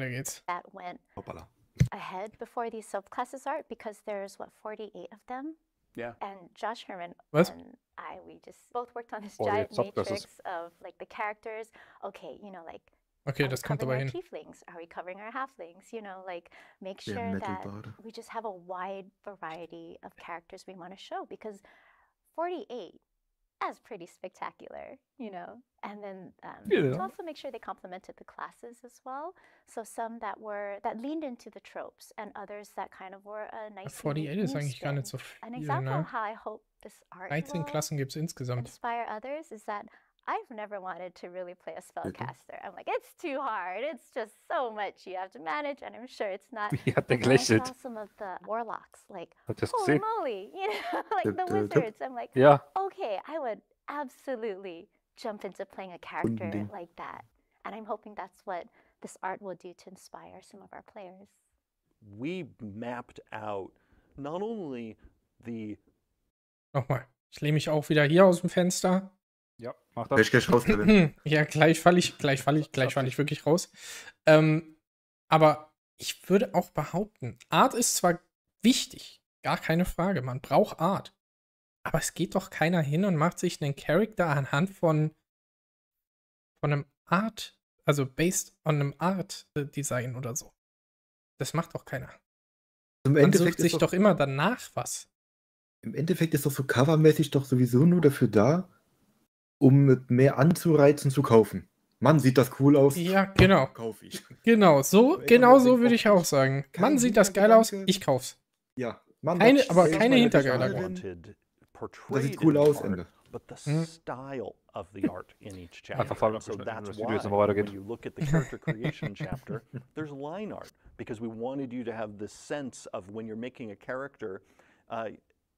weiter geht's. that went Hoppala. ahead before these subclasses art because there's what 48 of them. Yeah. And Josh Herman Was? and I, we just both worked on this 48 giant subclasses. matrix of like the characters. Okay, you know, like Okay, are we das kommt covering our hin. tieflings? Are we covering our halflings? You know, like make Der sure that Metal-Bade. we just have a wide variety of characters we want to show because 48 that's pretty spectacular, you know. And then um, Yeah. to also make sure they complemented the classes as well. So some that were that leaned into the tropes, and others that kind of were a nice. unique 48 ist eigentlich gar nicht so An example ne? how I hope this art 13 will Klassen gibt es insgesamt. inspire others is that I've never wanted to really play a spellcaster. I'm like, it's too hard. It's just so much you have to manage, and I'm sure it's not. Wie hat der But then I oh, saw some of the warlocks, like, Habt holy gesehen? moly, you know, like the dip, dip. wizards. I'm like, yeah, okay, I would absolutely jump into playing a character Unding. like that. And I'm hoping that's what this art will do to inspire some of our players. We mapped out not only the oh, Nochmal. Ich lehne mich auch wieder hier aus dem Fenster. Ja, mach das. Gleich, gleich raus, Kevin. ja, gleich falle ich, gleich falle ich, gleich falle ich wirklich raus. Ähm, aber ich würde auch behaupten, Art ist zwar wichtig, gar keine Frage, man braucht Art. Aber es geht doch keiner hin und macht sich einen Charakter anhand von, von einem Art, also based on einem Art-Design oder so. Das macht doch keiner. Im Man Endeffekt, sucht sich ist doch immer danach was. Im Endeffekt ist doch so covermäßig doch sowieso nur dafür da, um mehr anzureizen zu kaufen. Mann, sieht das cool aus. Ja, genau. Kauf ich. Genau, so, Einfach genau so würde ich auch sagen. Mann, sieht das geil aus, ich kauf's. Ja, Mann, Keine- aber keine portrayed Das sieht cool aus, Ende. but the Mhm. style of the art in each chapter. Einfach so abgeschnitten, that's das Video why jetzt nochmal weitergeht. when you look at the character creation chapter, there's line art because we wanted you to have this sense of when you're making a character, uh,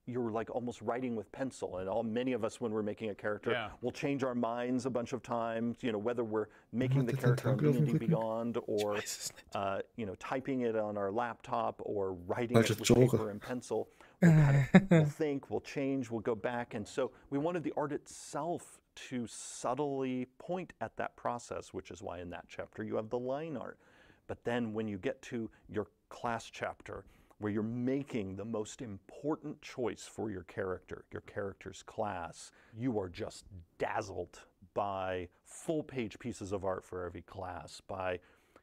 you're like almost writing with pencil. And all many of us, when we're making a character, Yeah. will change our minds a bunch of times. You know, whether we're making the der character on Tentakel auf dem D&D Rücken? Beyond or weiß es nicht. uh, you know, typing it on our laptop or writing Falsches it with Genre. paper and pencil. We'll, kind of, we'll think, we'll change, we'll go back. And so we wanted the art itself to subtly point at that process, which is why in that chapter you have the line art. But then when you get to your class chapter, where you're making the most important choice for your character, your character's class, you are just dazzled by full page pieces of art for every class, by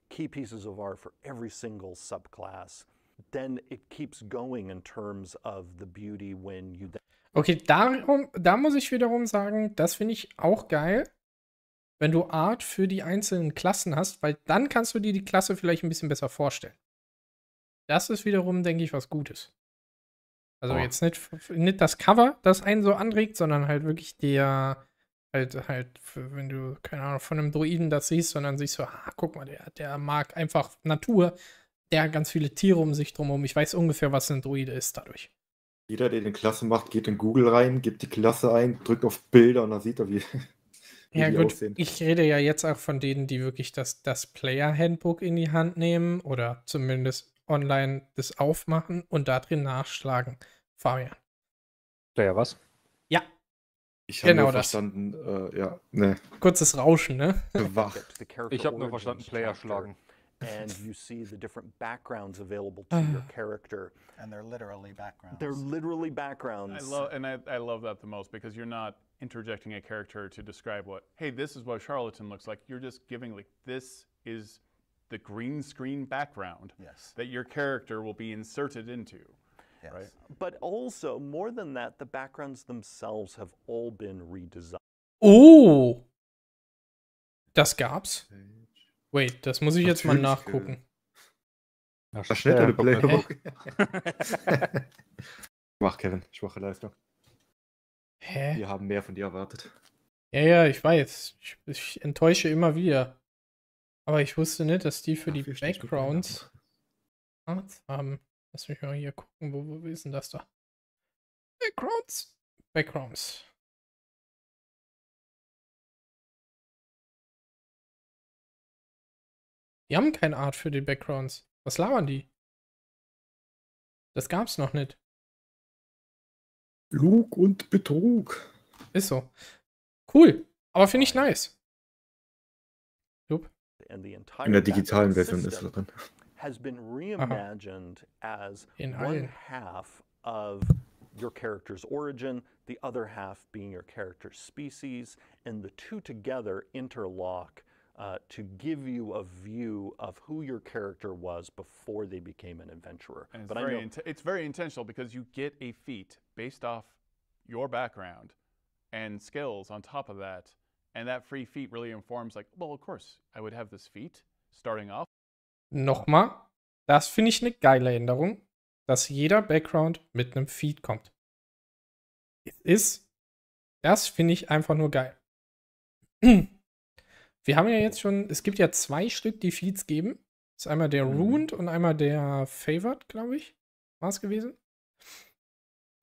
key pieces of art for every single subclass. Then it keeps going in terms of the beauty when you Okay, darum, da muss ich wiederum sagen, das finde ich auch geil, wenn du Art für die einzelnen Klassen hast, weil dann kannst du dir die Klasse vielleicht ein bisschen besser vorstellen. Das ist wiederum, denke ich, was Gutes. Also Oh. jetzt nicht, nicht das Cover, das einen so anregt, sondern halt wirklich der, halt, halt, wenn du, keine Ahnung, von einem Druiden das siehst, sondern siehst so, ah, guck mal, der, der mag einfach Natur, der hat ganz viele Tiere um sich drumherum. Ich weiß ungefähr, was ein Druide ist dadurch. Jeder, der den Klasse macht, geht in Google rein, gibt die Klasse ein, drückt auf Bilder und dann sieht er, wie, wie Ja, die gut, aussehen. ich rede ja jetzt auch von denen, die wirklich das, das Player-Handbook in die Hand nehmen oder zumindest online das aufmachen und da drin nachschlagen. Fabian. Player was? Ja, Ich habe genau verstanden, äh, ja, ne, kurzes Rauschen, ne? wach. Ich habe nur verstanden, Player schlagen. and you see the different backgrounds available to your character. And they're literally backgrounds. They're literally I backgrounds. love and I, I love that the most because you're not interjecting a character to describe what hey this is what charlatan looks like you're just giving like this is the green screen background yes. that your character will be inserted into Yes. right But also, more than that, the backgrounds themselves have all been redesigned. Oh! Das gab's? Wait, das muss ich jetzt mal nachgucken. Ja, Verschnittene schnell. Playbook. Mach, Kevin, schwache Leistung. Hä? Wir haben mehr von dir erwartet. Ja, ja, ich weiß. Ich, ich enttäusche immer wieder. Aber ich wusste nicht, dass die für die stehst du Backgrounds Arts haben. Lass mich mal hier gucken, wo, wo ist denn das da? Backgrounds. Backgrounds. Die haben keine Art für die Backgrounds. Was labern die? Das gab's noch nicht. Lug und Betrug. Ist so. Cool. Aber finde ich nice. Jupp. and the entire In der digitalen Version ist system es drin. has been reimagined as In one allen. half of your character's origin, the other half being your character's species, and the two together interlock uh, to give you a view of who your character was before they became an adventurer. And it's but I very know int- it's very intentional because you get a feat based off your background and skills on top of that. And that free feat really informs like, well, of course, I would have this feat starting off. Nochmal, das finde ich eine geile Änderung, dass jeder Background mit einem Feed kommt. Es ist, das finde ich einfach nur geil. Wir haben ja jetzt schon, es gibt ja zwei Stück, die Feeds geben. Das ist einmal der Mhm. Ruined und einmal der Favored, glaube ich. War es gewesen.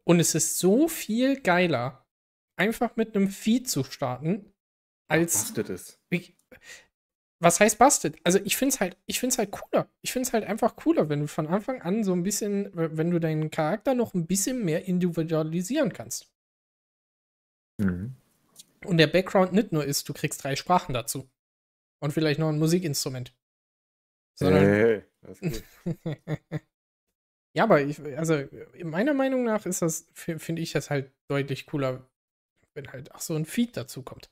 Und es ist so viel geiler, einfach mit einem Feed zu starten, als Bastet es. ich, was heißt bastet? Also ich finde es halt, ich finde halt cooler. Ich finde es halt einfach cooler, wenn du von Anfang an so ein bisschen, wenn du deinen Charakter noch ein bisschen mehr individualisieren kannst. Mhm. Und der Background nicht nur ist, du kriegst drei Sprachen dazu. Und vielleicht noch ein Musikinstrument. Sondern, Hey, ja, aber ich, also meiner Meinung nach ist das, fi- finde ich das halt deutlich cooler, wenn halt auch so ein Feed dazu kommt.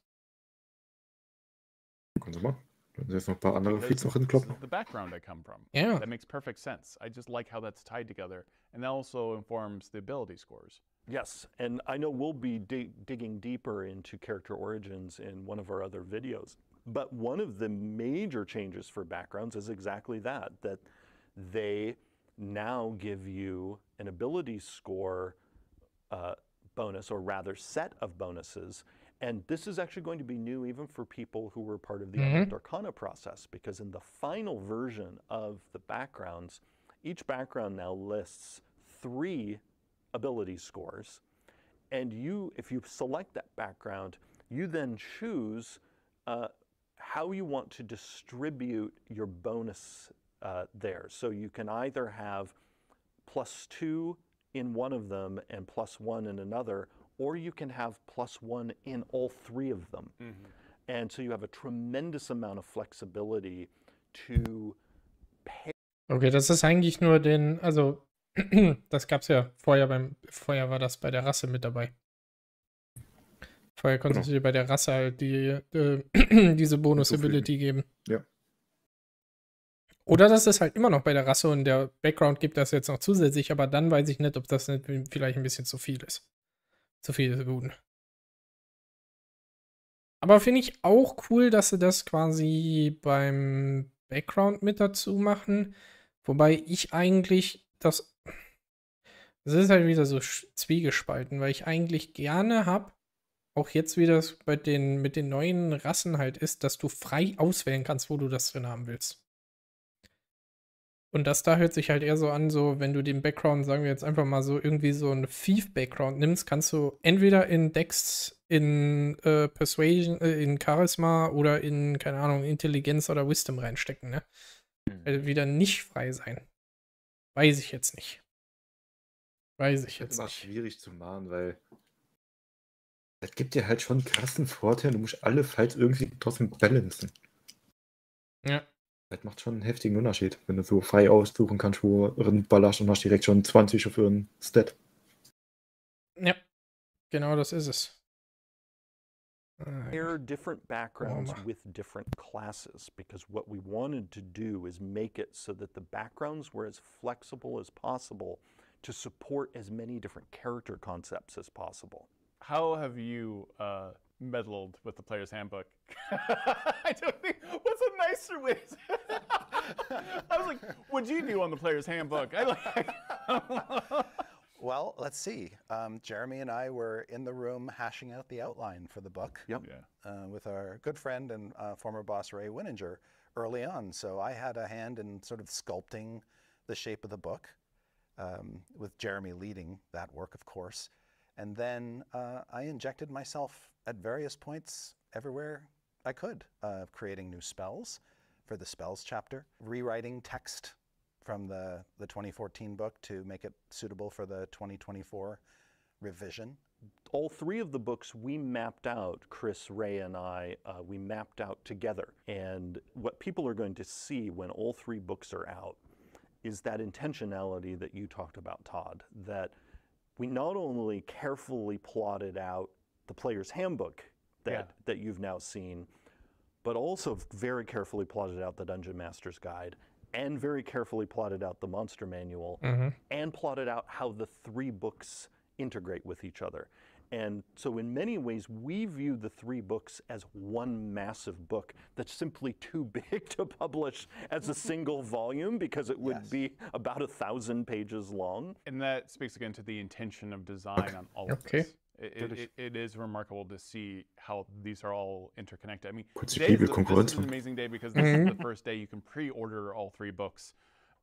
Können Sie mal. Können Sie jetzt noch ein paar andere Feats noch hinkloppen? the background I come from. Ja. That makes perfect sense. I just like how that's tied together. And that also informs the ability scores. Yes, and I know we'll be dig- digging deeper into character origins in one of our other videos. But one of the major changes for backgrounds is exactly that that they now give you an ability score uh, bonus, or rather, set of bonuses. And this is actually going to be new even for people who were part of the Mhm. Unearthed Arcana process, because in the final version of the backgrounds, each background now lists three ability scores. And you, if you select that background, you then choose uh, how you want to distribute your bonus uh, there. So you can either have plus two in one of them and plus one in another, or you can have plus one in all three of them. And so you have a tremendous amount of flexibility to pair. Okay, das ist eigentlich nur den, also das gab's ja vorher beim, vorher war das bei der Rasse mit dabei. Vorher konntest du dir bei der Rasse halt die, äh, diese Bonus-Ability geben. Ja. Oder das ist halt immer noch bei der Rasse und der Background gibt das jetzt noch zusätzlich, aber dann weiß ich nicht, ob das nicht vielleicht ein bisschen zu viel ist. Zu viel des Guten. Aber finde ich auch cool, dass sie das quasi beim Background mit dazu machen. Wobei ich eigentlich das. Das ist halt wieder so zwiegespalten, weil ich eigentlich gerne habe, auch jetzt wie das bei den, mit den neuen Rassen halt ist, dass du frei auswählen kannst, wo du das drin haben willst. Und das da hört sich halt eher so an, so wenn du den Background, sagen wir jetzt einfach mal so, irgendwie so einen Thief-Background nimmst, kannst du entweder in Dex, in äh, Persuasion, äh, in Charisma oder in, keine Ahnung, Intelligenz oder Wisdom reinstecken, ne? Äh, wieder nicht frei sein. Weiß ich jetzt nicht. Weiß ich Das ist jetzt immer nicht. schwierig zu machen, weil das gibt dir halt schon einen krassen Vorteil. Du musst alle Fights irgendwie trotzdem balancen. Ja. Das macht schon einen heftigen Unterschied, wenn du so frei aussuchen kannst, wo du und hast direkt schon 20 für einen Stat. Ja, genau das ist es. Pair different backgrounds Oma. with different classes because what we wanted to do is make it so that the backgrounds were as flexible as possible to support as many different character concepts as possible. How have you uh, meddled with the player's handbook? I don't think. What's a nicer way? I was like, what'd you do on the player's handbook? I like. Well, let's see. Um, Jeremy and I were in the room hashing out the outline for the book Yep. yeah. uh, with our good friend and uh, former boss Ray Winninger early on. So I had a hand in sort of sculpting the shape of the book, um, with Jeremy leading that work, of course. And then uh, I injected myself at various points everywhere I could, uh, creating new spells for the spells chapter, rewriting text from the, the 2014 book to make it suitable for the 2024 revision. all three of the books we mapped out, Chris, Ray, and I, uh, we mapped out together. And what people are going to see when all three books are out is that intentionality that you talked about, Todd, that we not only carefully plotted out the player's handbook that, Yeah. that you've now seen, but also very carefully plotted out the Dungeon Master's Guide and very carefully plotted out the Monster Manual Mhm. and plotted out how the three books integrate with each other. And so, in many ways, we view the three books as one massive book that's simply too big to publish as a single volume because it would Yes. be about a thousand pages long. And that speaks again to the intention of design on all of Okay. this. It, it, it, it is remarkable to see how these are all interconnected. I mean, today is, die this is an amazing day because this is the first day you can pre-order all three books.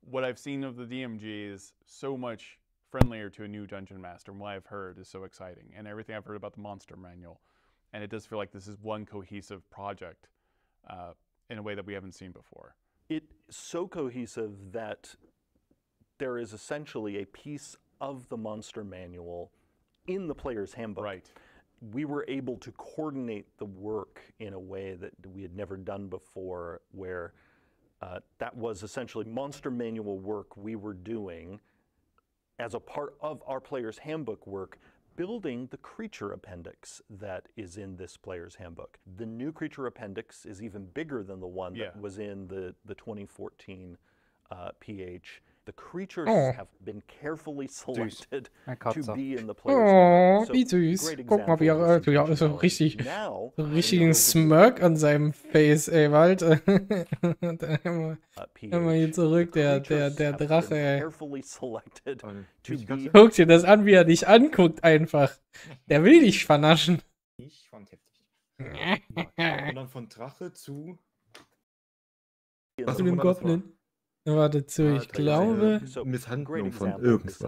What I've seen of the DMG is so much friendlier to a new dungeon master. And what I've heard is so exciting, and everything I've heard about the monster manual, and it does feel like this is one cohesive project uh, in a way that we haven't seen before. It's so cohesive that there is essentially a piece of the monster manual in the player's handbook. Right. we were able to coordinate the work in a way that we had never done before, where uh, that was essentially monster manual work we were doing as a part of our player's handbook work, building the creature appendix that is in this player's handbook. The new creature appendix is even bigger than the one Yeah. that was in the, the 2014 uh, PH. The creatures Oh. have been carefully selected to be in the player's Oh, handbook. wie So, süß. great Guck mal, wie example er, ja, so richtig, Now, so richtigen Smirk an seinem Face, ey, Wald. Immer hier zurück, the der, der, der Drache, ey. Guck dir das an, wie er dich anguckt, einfach. Der will dich vernaschen. Ich fand heftig. Und dann von Drache zu. Was the Zu dem. Goblin. Warte zu, Ah, ich glaube. Misshandlung von irgendwas.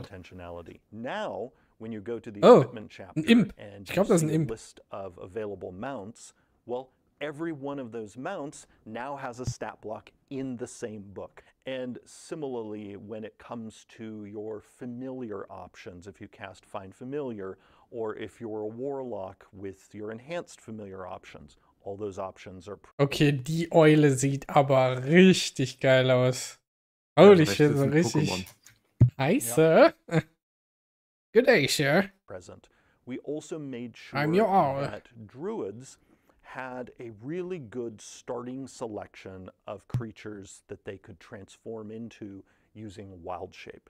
Oh, chapter Imp. Ich you glaub, das ist ein Imp. list of available mounts, well, every one of those mounts now has a stat block in the same book. And similarly, when it comes to your familiar options, if you cast Find Familiar, or if you're a warlock with your enhanced familiar options, all those options are Okay, die Eule sieht aber richtig geil aus. Holy rechts shit, ist so ein richtig. Pokémon. Hi, sir. Good day, sir. present. We also made sure I'm your owl. that druids had a really good starting selection of creatures that they could transform into using wild shape.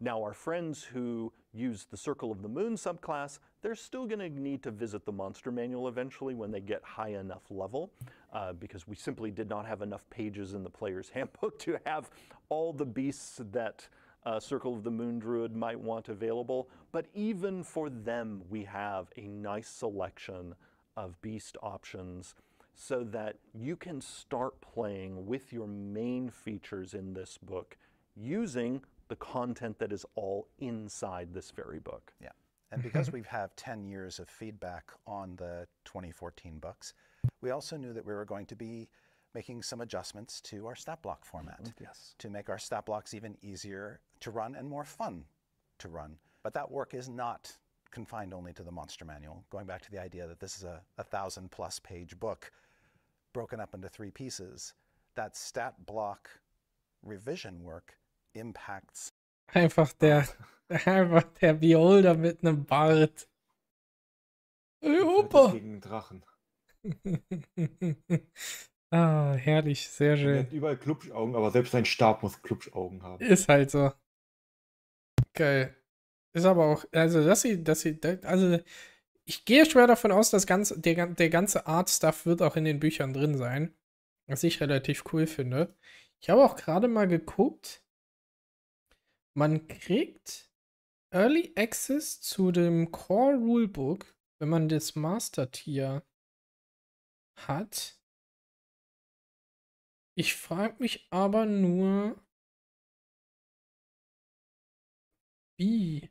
Now, our friends who use the Circle of the Moon subclass, they're still going to need to visit the monster manual eventually when they get high enough level, uh, because we simply did not have enough pages in the player's handbook to have all the beasts that uh, Circle of the Moon Druid might want available. But even for them, we have a nice selection of beast options so that you can start playing with your main features in this book using the content that is all inside this very book. Yeah. And because we have 10 years of feedback on the 2014 books, we also knew that we were going to be making some adjustments to our stat block format mm-hmm. Yes. to make our stat blocks even easier to run and more fun to run. But that work is not confined only to the monster manual, going back to the idea that this is a, a thousand plus page book broken up into three pieces. That stat block revision work impacts Einfach der, einfach der Beholder mit einem Bart. Hey, Opa. Gegen Drachen. ah, herrlich, sehr Er schön. hat überall Klubschaugen, aber selbst sein Stab muss Klubschaugen haben. Ist halt so. Geil. Ist aber auch, also, dass sie, dass sie, also, ich gehe schwer davon aus, dass ganz, der, der ganze Art-Stuff wird auch in den Büchern drin sein. Was ich relativ cool finde. Ich habe auch gerade mal geguckt. Man kriegt Early Access zu dem Core Rulebook, wenn man das Master Tier hat. Ich frage mich aber nur, wie,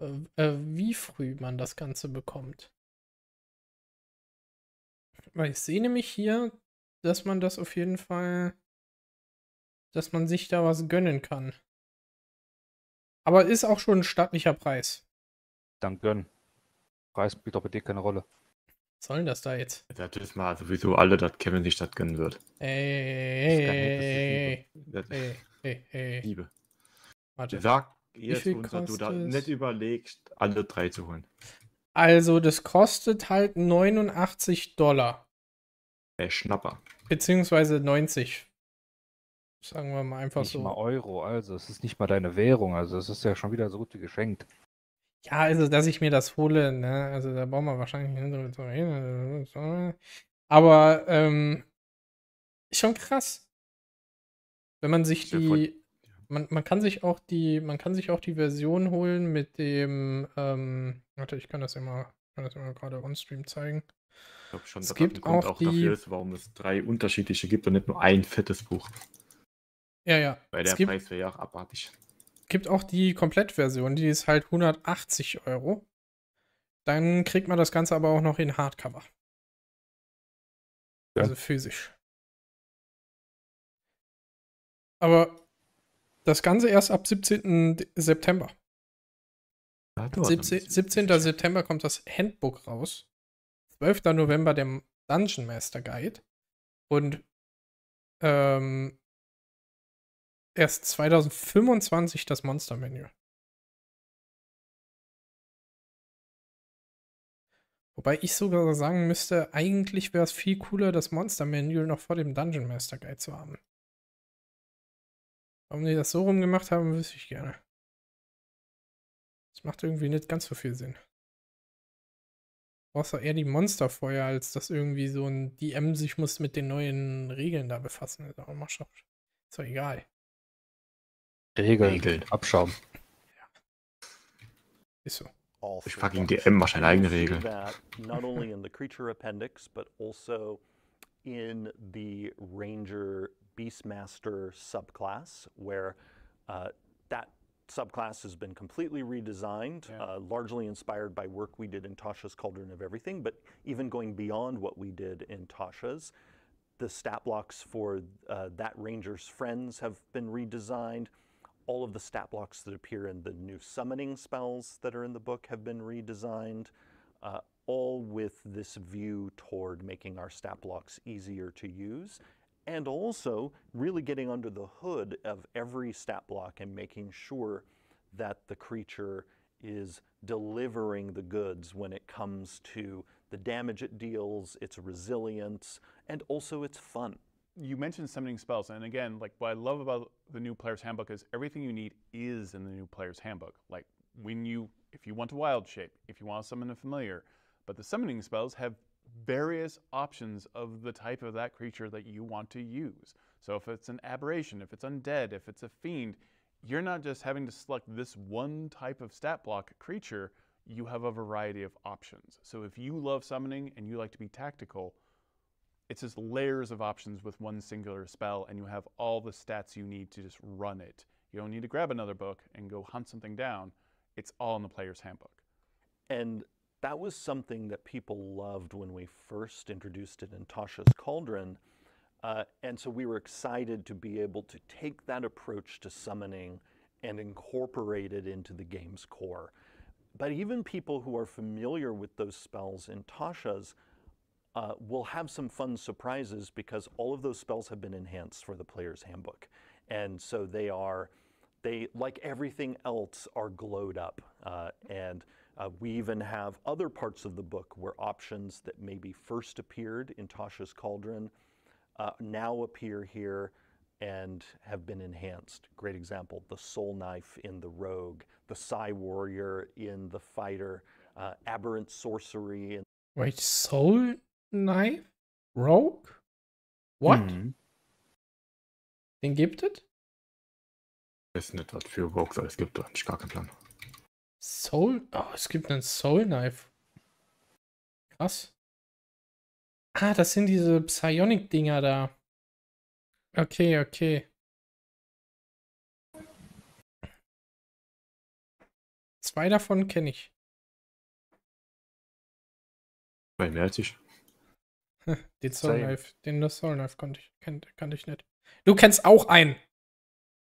äh, äh, wie früh man das Ganze bekommt. Weil ich sehe nämlich hier, dass man das auf jeden Fall, dass man sich da was gönnen kann. Aber ist auch schon ein stattlicher Preis. Dann gönn. Preis spielt doch bei dir keine Rolle. Was soll denn das da jetzt? Das wissen wir sowieso alle, dass Kevin sich das gönnen wird. Ey, Das ey, ist ey, ey. Liebe. Warte. Sag jetzt viel uns, dass du da nicht überlegst, alle drei zu holen. Also, das kostet halt 89 Dollar. Der Schnapper. Beziehungsweise 90. Sagen wir mal einfach Nicht so. mal Euro, also es ist nicht mal deine Währung, also es ist ja schon wieder so gut wie geschenkt. Ja, also, dass ich mir das hole, ne, also da brauchen wir wahrscheinlich nicht drüber zu reden. Aber, ähm, schon krass. Wenn man sich die, man, man kann sich auch die, man kann sich auch die Version holen mit dem, ähm, warte, ich kann das ja mal, kann das mal gerade on-stream zeigen. Ich glaube schon, Es gibt auch auch, die- dafür ist, warum es drei unterschiedliche gibt und nicht nur ein fettes Buch. Ja, ja. Weil der gibt, Preis wäre ja auch abartig. gibt auch die Komplettversion, die ist halt 180 Euro. Dann kriegt man das Ganze aber auch noch in Hardcover. Ja. Also physisch. Aber das Ganze erst ab 17. September. Ein 17. bisschen. 17. September kommt das Handbook raus. 12. November der Dungeon Master Guide. Und ähm, erst 2025 das Monster Menü. Wobei ich sogar sagen müsste, eigentlich wäre es viel cooler, das Monster Menü noch vor dem Dungeon Master Guide zu haben. Warum die das so rumgemacht haben, wüsste ich gerne. Das macht irgendwie nicht ganz so viel Sinn. Brauchst du eher die Monster vorher, als dass irgendwie so ein DM sich muss mit den neuen Regeln da befassen. Ist ist doch egal. Regeln, Regeln. Abschaum. Ist so. Ich three fucking. DM macht seine eigene Regel. Not only in the creature appendix, but also in the Ranger Beastmaster subclass, where uh, that subclass has been completely redesigned, Yeah. uh, largely inspired by work we did in Tasha's Cauldron of Everything, but even going beyond what we did in Tasha's. The stat blocks for uh, that Ranger's friends have been redesigned. All of the stat blocks that appear in the new summoning spells that are in the book have been redesigned, uh, all with this view toward making our stat blocks easier to use, and also really getting under the hood of every stat block and making sure that the creature is delivering the goods when it comes to the damage it deals, its resilience, and also its fun. You mentioned summoning spells, and again, like what I love about the new player's handbook is everything you need is in the new player's handbook. Like when you, if you want to wild shape, if you want to summon a familiar, but the summoning spells have various options of the type of that creature that you want to use. So if it's an aberration, if it's undead, if it's a fiend, you're not just having to select this one type of stat block creature. You have a variety of options. So if you love summoning and you like to be tactical, it's just layers of options with one singular spell, and you have all the stats you need to just run it. You don't need to grab another book and go hunt something down. It's all in the player's handbook. And that was something that people loved when we first introduced it in Tasha's Cauldron. Uh, and so we were excited to be able to take that approach to summoning and incorporate it into the game's core. But even people who are familiar with those spells in Tasha's uh, will have some fun surprises because all of those spells have been enhanced for the player's handbook. And so they are, they, like everything else, are glowed up. Uh, and uh, we even have other parts of the book where options that maybe first appeared in Tasha's Cauldron uh, now appear here and have been enhanced. Great example the Soul Knife in the Rogue, the psi Warrior in the Fighter, uh, Aberrant Sorcery in Wait, Soul Knife? Rogue? What? Mhm. Den gibt es? Ist nicht was für Vogue, es gibt doch gar keinen Plan. Soul. Oh, es gibt einen Soul Knife. Krass. Ah, das sind diese Psionic-Dinger da. Okay, okay. Zwei davon kenne ich. Weil mehr als ich. Den Soul. Knife, den Soul Knife kannte ich, kennt, kannte ich nicht. Du kennst auch einen.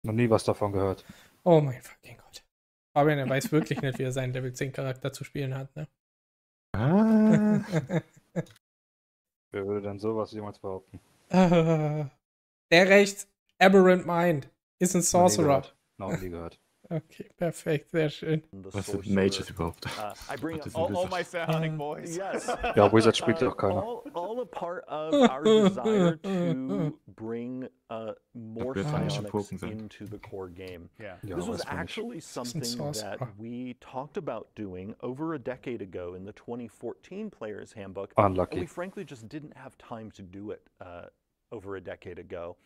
Noch nie was davon gehört. Oh mein fucking Gott. Fabian, er weiß wirklich nicht, wie er seinen Level 10 Charakter zu spielen hat, ne? Ah, Wer würde denn sowas jemals behaupten? der rechts, Aberrant Mind, ist ein Noch nie Sorcerer. gehört. Noch nie gehört. Okay, perfekt, sehr schön. the was sind sorcerer. Mages überhaupt? Uh, I bring Was up ist All, all my psionic Uh, boys. Yes. Ja, Wizard spielt doch keiner. All, all a part of our desire to bring uh, more wir psionics into the core game. Yeah. Ja, this was weiß man nicht. actually something that we talked about doing over a decade ago in the 2014 Player's Handbook. Unlucky. And we frankly just didn't have time to do it uh, over a decade ago.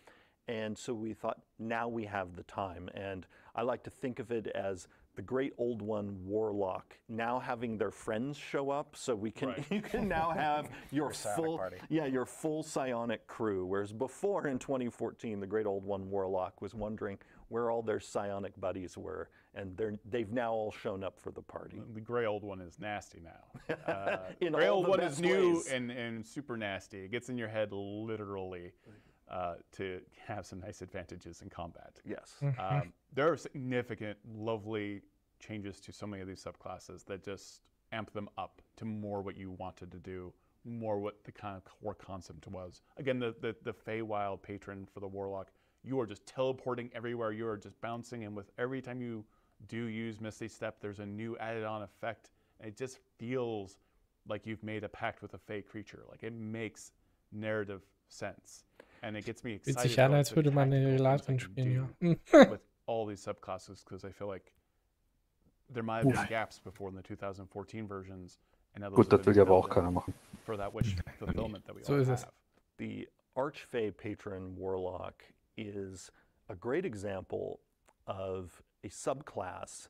And so we thought now we have the time. And I like to think of it as the great old one warlock now having their friends show up so we can Right. you can now have your full party. yeah your full psionic crew whereas before in 2014 the great old one warlock was wondering where all their psionic buddies were and they're they've now all shown up for the party The gray old one is nasty now. Uh, In gray old one is new and, and super nasty. It gets in your head literally uh, to have some nice advantages in combat. yes Um, there are significant, lovely changes to so many of these subclasses that just amp them up to more what you wanted to do, more what the kind of core concept was. Again, the the, the Feywild patron for the warlock, you are just teleporting everywhere. You are just bouncing, and with every time you do use Misty Step, there's a new added-on effect. And it just feels like you've made a pact with a Fey creature. Like it makes narrative sense, and it gets me Fühlt excited. sich an, als würde man eine tactical Relatin spielen, ja. With all these subclasses because I feel like there might have been gaps before in the 2014 versions, and now those Gut, das will ja aber auch filled keiner in machen. for that wish fulfillment that we So all ist es. have. the Archfey patron warlock is a great example of a subclass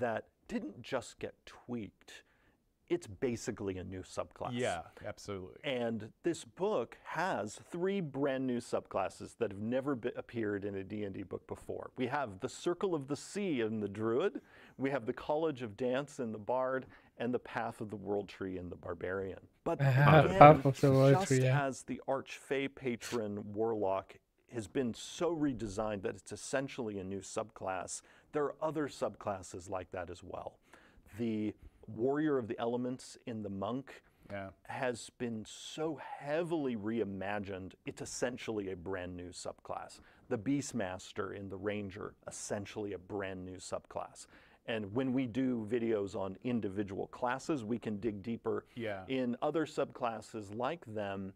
that didn't just get tweaked. It's basically a new subclass. Yeah, absolutely. And this book has three brand new subclasses that have never be- appeared in a D&D book before. We have the Circle of the Sea in the Druid, we have the College of Dance in the Bard, and the Path of the World Tree in the Barbarian. But Ah, again, Path of the World just Tree, yeah. as the Archfey patron Warlock has been so redesigned that it's essentially a new subclass, there are other subclasses like that as well. The Warrior of the Elements in the Monk Yeah. has been so heavily reimagined, it's essentially a brand new subclass. The Beastmaster in the Ranger, essentially a brand new subclass. And when we do videos on individual classes, we can dig deeper Yeah. in other subclasses like them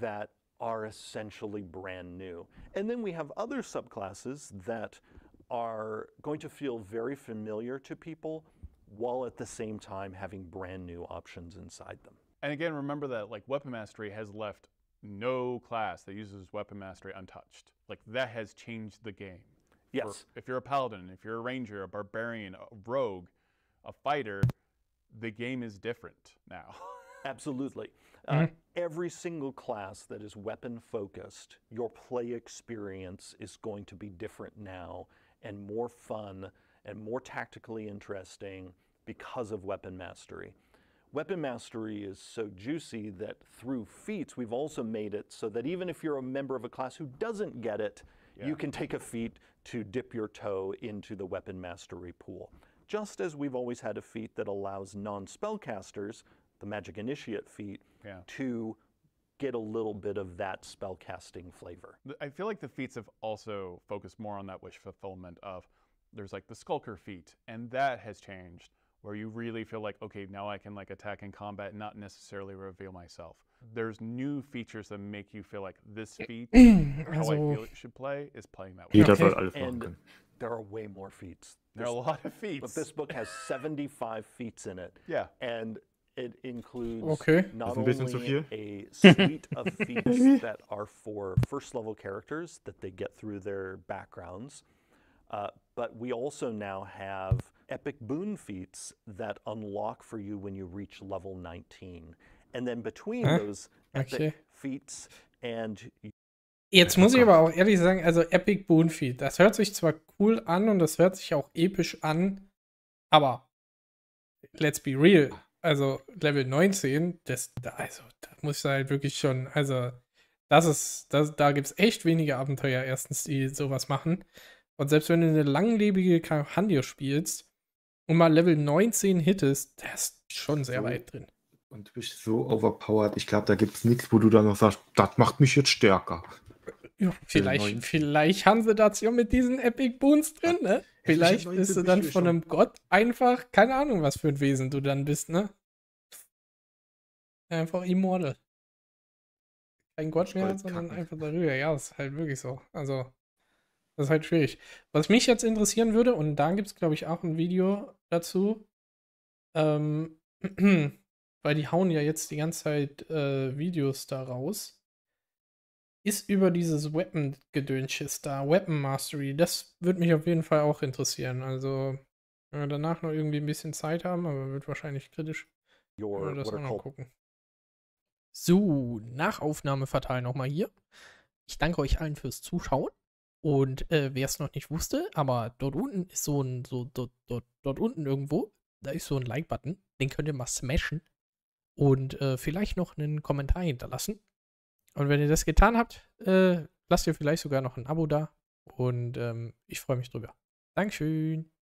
that are essentially brand new. And then we have other subclasses that are going to feel very familiar to people while at the same time having brand new options inside them. And again, remember that like weapon mastery has left no class that uses weapon mastery untouched. Like that has changed the game. For- Yes. if you're a paladin, if you're a ranger, a barbarian, a rogue, a fighter, the game is different now. Absolutely. Uh, every single class that is weapon focused, your play experience is going to be different now and more fun and more tactically interesting because of weapon mastery. Weapon mastery is so juicy that through feats, we've also made it so that even if you're a member of a class who doesn't get it, Yeah. you can take a feat to dip your toe into the weapon mastery pool. Just as we've always had a feat that allows non spellcasters, the magic initiate feat, Yeah. to get a little bit of that spellcasting flavor. I feel like the feats have also focused more on that wish fulfillment of there's like the skulker feat, and that has changed where you really feel like okay now I can like attack in combat, and not necessarily reveal myself. There's new features that make you feel like this feat, how I feel it should play, is playing that way. Jeder Okay. soll alles machen And there are way more feats. There are a lot of feats. But this book has 75 feats in it. Yeah. And it includes Okay. not Das ist ein bisschen zu only viel. a suite of feats that are for first level characters that they get through their backgrounds, uh, but we also now have epic boon feats that unlock for you when you reach level 19. And then between Huh? those epic Okay. feats and Jetzt muss ich aber auch ehrlich sagen, also Epic Boon Feed, das hört sich zwar cool an und das hört sich auch episch an, aber let's be real, also Level 19, das, da, also, da muss ich halt wirklich schon, also, das ist, das, da gibt es echt wenige Abenteuer erstens, die sowas machen. Und selbst wenn du eine langlebige Handio spielst, und mal Level 19 hittest, der ist schon sehr So. weit drin. Und du bist so overpowered. Ich glaube, da gibt es nichts, wo du dann noch sagst, das macht mich jetzt stärker. Ja, vielleicht, 19. vielleicht haben sie das ja mit diesen Epic Boons drin, ne? Vielleicht bist du 19 dann von einem Gott einfach, keine Ahnung, was für ein Wesen du dann bist, ne? Einfach immortal. Kein Gott mehr, sondern einfach darüber. Ja, das ist halt wirklich so. Also, das ist halt schwierig. Was mich jetzt interessieren würde, und da gibt es, glaube ich, auch ein Video dazu, ähm, weil die hauen ja jetzt die ganze Zeit äh, Videos da raus, ist über dieses Weapon-Gedönsches da, Weapon Mastery. Das würde mich auf jeden Fall auch interessieren. Also, wenn wir danach noch irgendwie ein bisschen Zeit haben, aber wird wahrscheinlich kritisch, Your das auch noch gucken. So, Nachaufnahmeverteil nochmal hier. Ich danke euch allen fürs Zuschauen. Und äh, wer es noch nicht wusste, aber dort unten ist so ein, so dort, dort, dort unten irgendwo, da ist so ein Like-Button. Den könnt ihr mal smashen. Und äh, vielleicht noch einen Kommentar hinterlassen. Und wenn ihr das getan habt, äh, lasst ihr vielleicht sogar noch ein Abo da. Und ähm, ich freue mich drüber. Dankeschön.